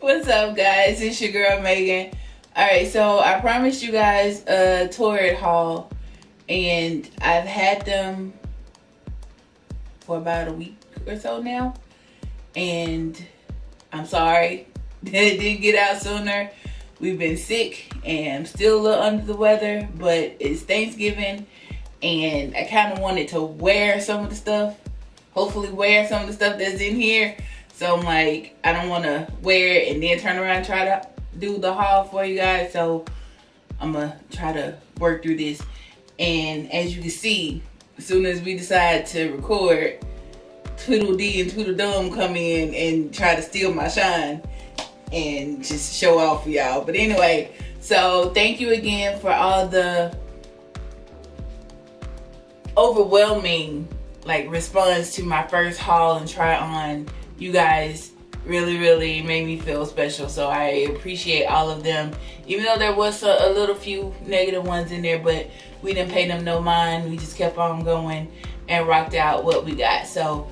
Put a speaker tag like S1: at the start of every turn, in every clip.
S1: What's up, guys? It's your girl Maegan. All right, so I promised you guys a Torrid haul, and I've had them for about a week or so now, and I'm sorry that it didn't get out sooner. We've been sick, and I'm still a little under the weather, but it's Thanksgiving, and I kind of wanted to wear some of the stuff. Hopefully, wear some of the stuff that's in here. So I'm like, I don't want to wear it and then turn around and try to do the haul for you guys. So I'm going to try to work through this. And as you can see, as soon as we decide to record, Tweedledee and Tweedledum come in and try to steal my shine and just show off for y'all. But anyway, so thank you again for all the overwhelming like response to my first haul and try on you guys really really made me feel special. So i appreciate all of them. Even though there was a, a, little few negative ones in there but we didn't pay them no mind. We just kept on going and rocked out what we got. So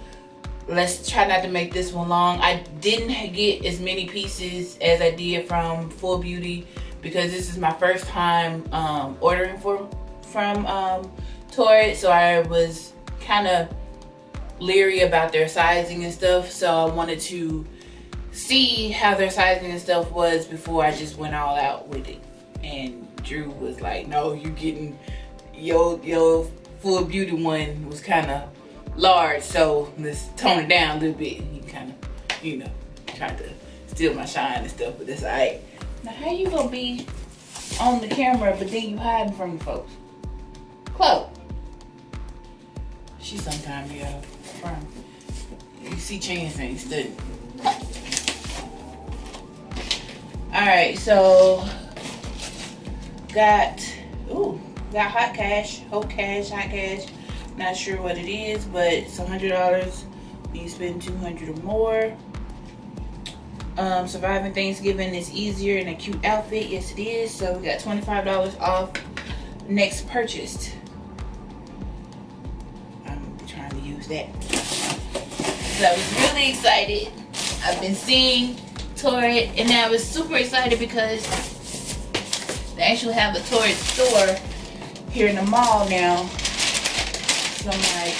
S1: let's try not to make this one long. I didn't get as many pieces as i did from full beauty because this is my first time um, ordering for from um, Torrid. So i was kind of leery about their sizing and stuff so I wanted to see how their sizing and stuff was before I just went all out with it. And Drew was like no you getting your your full beauty one was kind of large so let's tone it down a little bit. He kind of you know tried to steal my shine and stuff but that's alright now how you gonna be on the camera but then you hiding from the folks? Chloe. She sometime yeah from. You see Chance ain't stood. Alright, so got ooh, got hot cash, Hope Cash, hot cash. Not sure what it is, but it's a hundred dollars. You spend two hundred or more. Um, surviving Thanksgiving is easier in a cute outfit. Yes, it is. So we got $25 off next purchased. That. So I was really excited. I've been seeing Torrid and I was super excited because they actually have a Torrid store here in the mall now. So I'm like,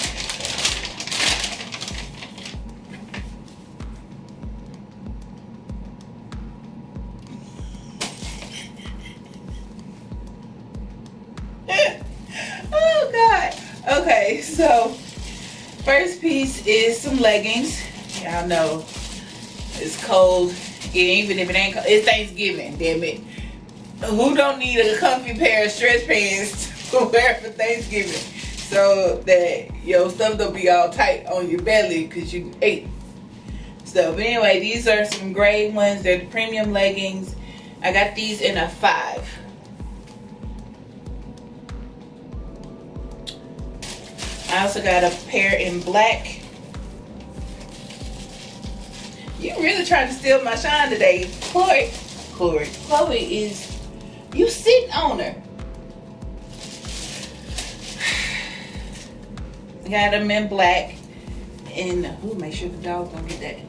S1: oh God. Okay, so First piece is some leggings. Y'all know it's cold. Even if it ain't cold, it's Thanksgiving, damn it. Who don't need a comfy pair of stretch pants to wear for Thanksgiving? So that your stuff don't be all tight on your belly because you ate stuff. But anyway, these are some gray ones. They're the premium leggings. I got these in a five. I also got a pair in black. You really trying to steal my shine today. Chloe, Chloe, Chloe is, you sitting on her. got them in black. And, ooh, make sure the dog don't get that.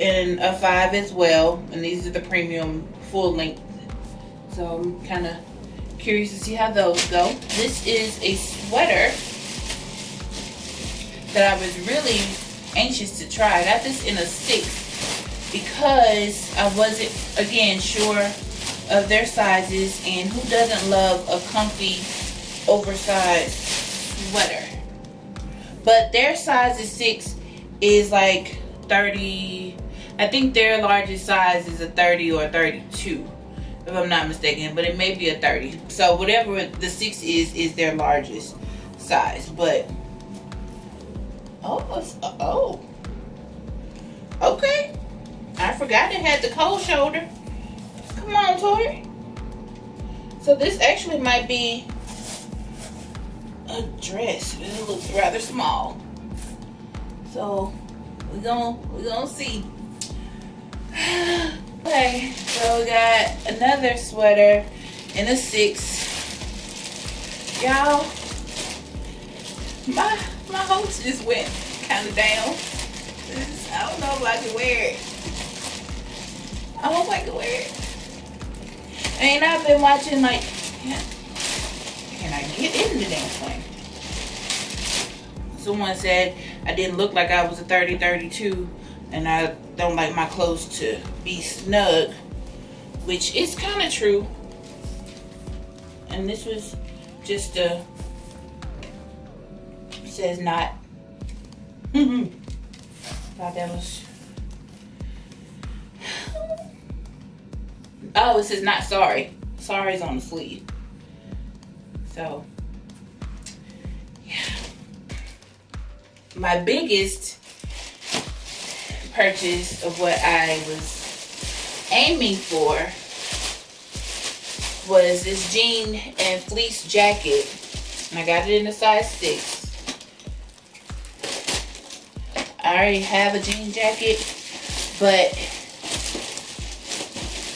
S1: And a five as well. And these are the premium full length. So I'm kind of curious to see how those go. This is a sweater that I was really anxious to try. I got this in a six because I wasn't, again, sure of their sizes. And who doesn't love a comfy, oversized sweater? But their size is six is like 30. I think their largest size is a 30 or 32 if I'm not mistaken, but it may be a 30. So whatever the six is, is their largest size. But Oh, oh. Okay. I forgot it had the cold shoulder. Come on, Tori. So this actually might be a dress. It looks rather small. So we're gonna we're gonna see. okay, so we got another sweater in a six. Y'all, my my hopes just went kind of down. I don't know if I can wear it. I hope I can wear it. And I've been watching like, can I get in the damn thing? Someone said I didn't look like I was a 30, 32, and I don't like my clothes to be snug, which is kind of true. And this was just a says not. Mm-hmm. Thought that was. Oh, it says not sorry. Sorry is on the sleeve. So, yeah. My biggest purchase of what I was aiming for was this jean and fleece jacket. And I got it in a size six. I already have a jean jacket, but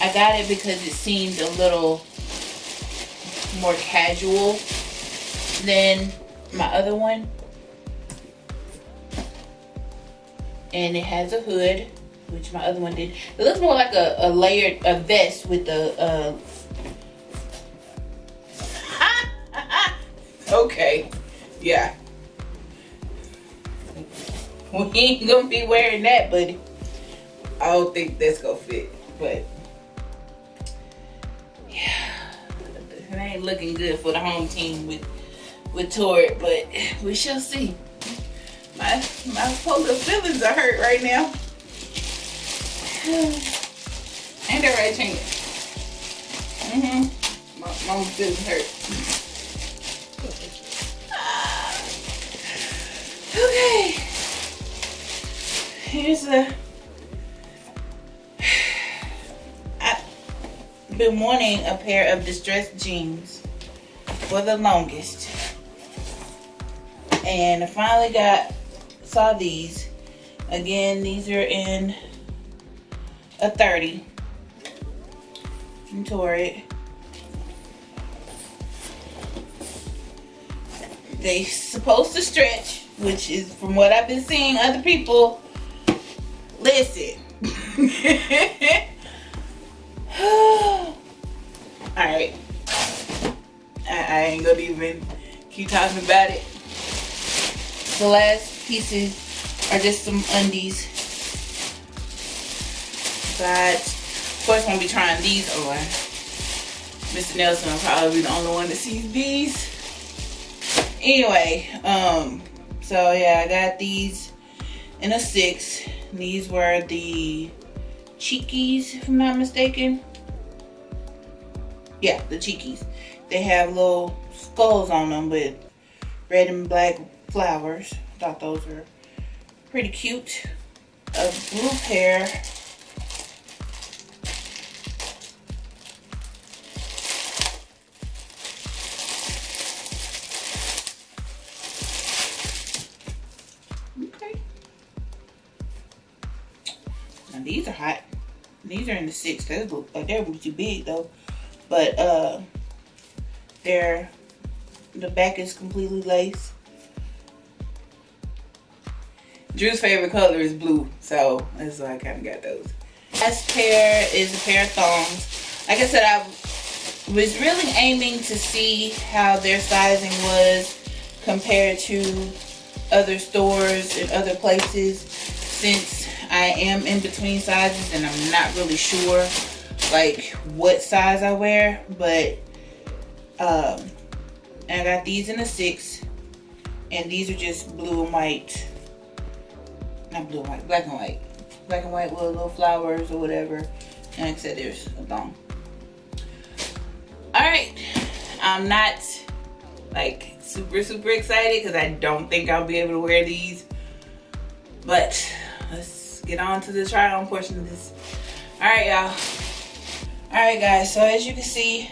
S1: I got it because it seemed a little more casual than my other one. And it has a hood, which my other one did. It looks more like a, a layered a vest with a uh, okay. Yeah. We ain't gonna be wearing that, buddy. I don't think that's gonna fit. But yeah. It ain't looking good for the home team with with Torrid, but we shall see. My my polar feelings are hurt right now. Ain't that right, Chinga? Mm-hmm. My mama's feelings hurt. Okay. Here's a. I've been wanting a pair of distressed jeans for the longest. And I finally got, saw these. Again, these are in a 30 and Torrid They supposed to stretch, which is from what I've been seeing other people. Listen. Alright. I, I ain't gonna even keep talking about it. The last pieces are just some undies. But of course I'm gonna be trying these on. Mr. Nelson will probably be the only one that sees these. Anyway, um, so yeah, I got these in a six. These were the Cheekies, if I'm not mistaken. Yeah, the Cheekies. They have little skulls on them with red and black flowers. Thought those were pretty cute. A blue pair. In the six. Those like they're too big though. But uh they're the back is completely lace. Drew's favorite color is blue, so that's why I kind of got those. Last pair is a pair of thongs. Like I said, I was really aiming to see how their sizing was compared to other stores and other places since I am in between sizes and I'm not really sure like what size I wear, but um, I got these in a six, and these are just blue and white. Not blue and white, black and white. Black and white with little flowers or whatever. And like I said, there's a thong. Alright. I'm not like super, super excited because I don't think I'll be able to wear these. But get on to the try on portion of this. Alright, y'all. Alright, guys. So as you can see,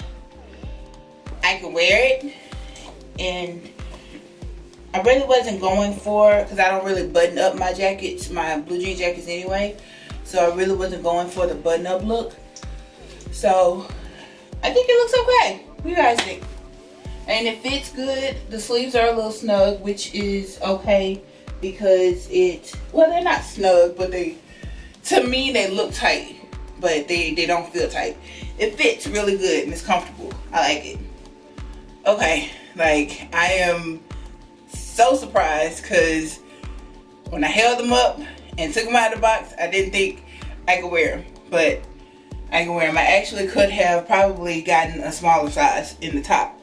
S1: I can wear it and I really wasn't going for because I don't really button up my jackets, my blue jean jackets anyway. So I really wasn't going for the button up look. So I think it looks okay. What you guys think? And it fits good. The sleeves are a little snug, which is okay because it, well, they're not snug, but they, to me, they look tight, but they, they don't feel tight. It fits really good and it's comfortable. I like it. Okay, like I am so surprised because when I held them up and took them out of the box, I didn't think I could wear them, but I can wear them. I actually could have probably gotten a smaller size in the top.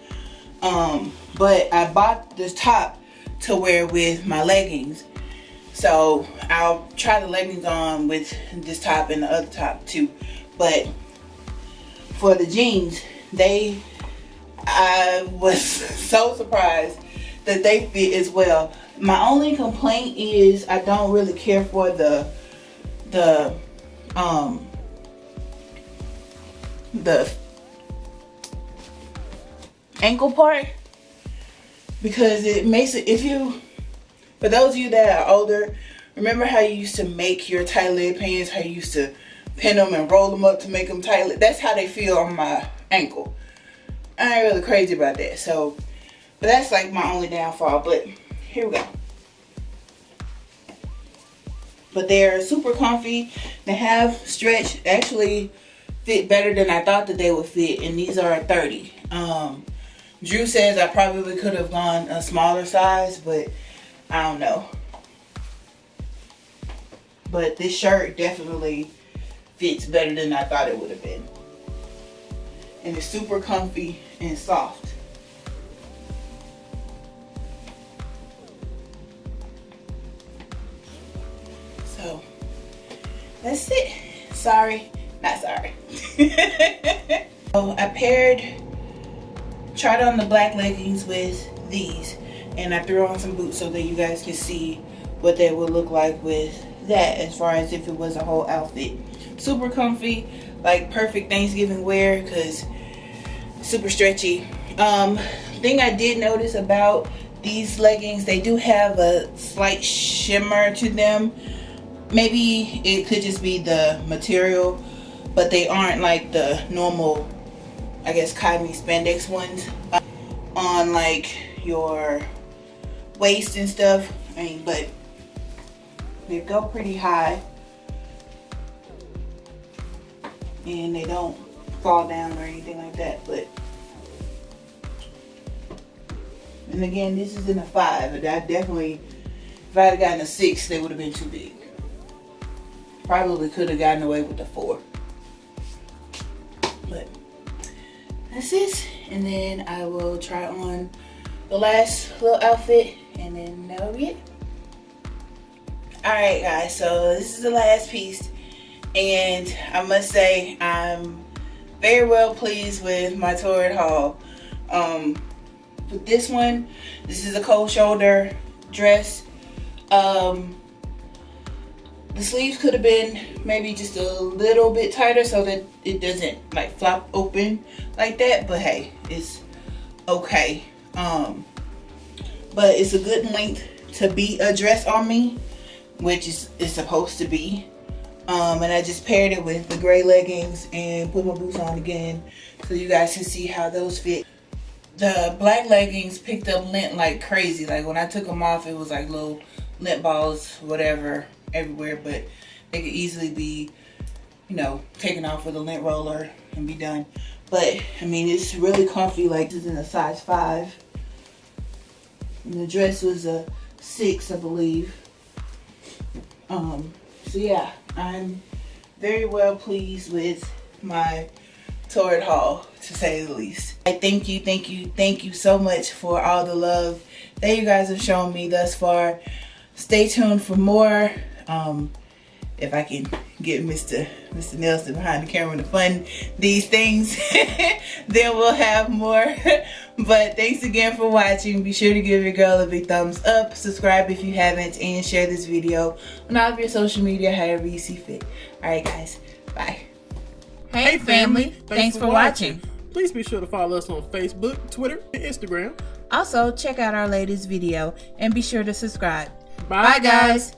S1: Um, but I bought this top to wear with my leggings. So I'll try the leggings on with this top and the other top too. But for the jeans, they, I was so surprised that they fit as well. My only complaint is I don't really care for the, the, um, the ankle part because it makes it if you for those of you that are older remember how you used to make your tight leg pants how you used to pin them and roll them up to make them tight that's how they feel on my ankle. I ain't really crazy about that so but that's like my only downfall but here we go. But they're super comfy. They have stretch actually fit better than I thought that they would fit and these are 30 um Drew says I probably could have gone a smaller size but I don't know. But this shirt definitely fits better than I thought it would have been. And it's super comfy and soft. So that's it. Sorry. Not sorry. so I paired, tried on the black leggings with these and I threw on some boots so that you guys can see what they would look like with that as far as if it was a whole outfit. Super comfy, like perfect Thanksgiving wear because super stretchy. Um, thing I did notice about these leggings, they do have a slight shimmer to them. Maybe it could just be the material but they aren't like the normal, I guess, cotton spandex ones uh, on like your waist and stuff. I mean, but they go pretty high and they don't fall down or anything like that. But and again, this is in a five, but I definitely, if I had gotten a six, they would have been too big. Probably could have gotten away with the four. That's it. And then I will try on the last little outfit and then that'll be it. Alright guys, so this is the last piece. And I must say I'm very well pleased with my Torrid haul. Um, with this one, this is a cold shoulder dress. Um, the sleeves could have been maybe just a little bit tighter so that it doesn't like flop open like that but hey it's okay. Um but it's a good length to be a dress on me which is is supposed to be. Um and I just paired it with the gray leggings and put my boots on again so you guys can see how those fit. The black leggings picked up lint like crazy. Like when I took them off it was like little lint balls whatever everywhere, but they could easily be, you know, taken off with a lint roller and be done. But, I mean, it's really comfy. Like, this is in a size 5. And the dress was a 6, I believe. Um, so, yeah, I'm very well pleased with my Torrid haul, to say the least. I thank you, thank you, thank you so much for all the love that you guys have shown me thus far. Stay tuned for more um, if I can get Mr. Mr. Nelson behind the camera to fund these things, then we'll have more. but thanks again for watching. Be sure to give your girl a big thumbs up, subscribe if you haven't, and share this video on all of your social media, however you see fit. All right, guys. Bye.
S2: Hey, family. Thanks, for watching. Please be sure to follow us on Facebook, Twitter, and Instagram.
S1: Also, check out our latest video and be sure to subscribe.
S2: Bye,
S1: Bye, guys.